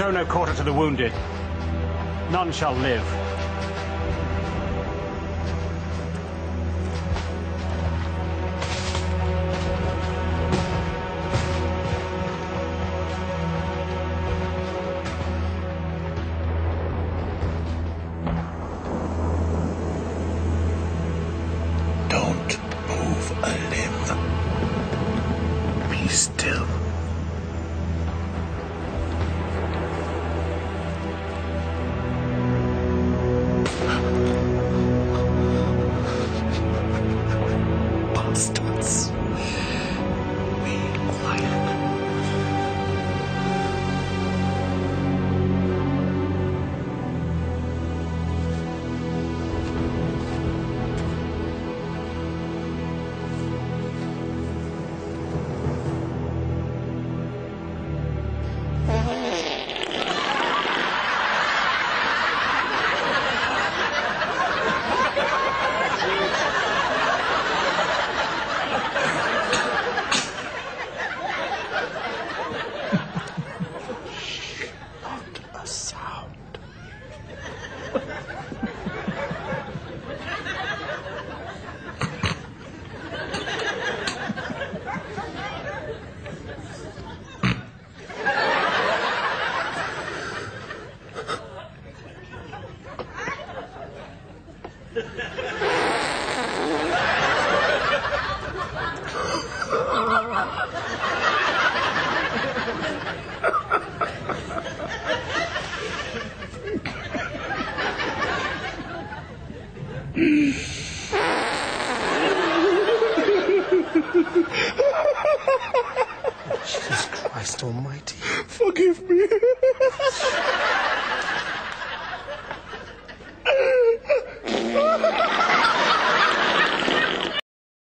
Show no quarter to the wounded. None shall live. Jesus Christ Almighty. Forgive me.